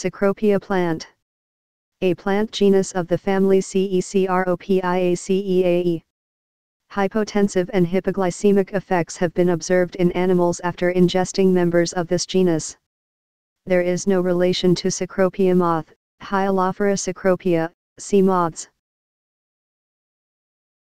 Cecropia plant. A plant genus of the family Cecropiaceae. Hypotensive and hypoglycemic effects have been observed in animals after ingesting members of this genus. There is no relation to Cecropia moth, Hyalophora cecropia, sea moths.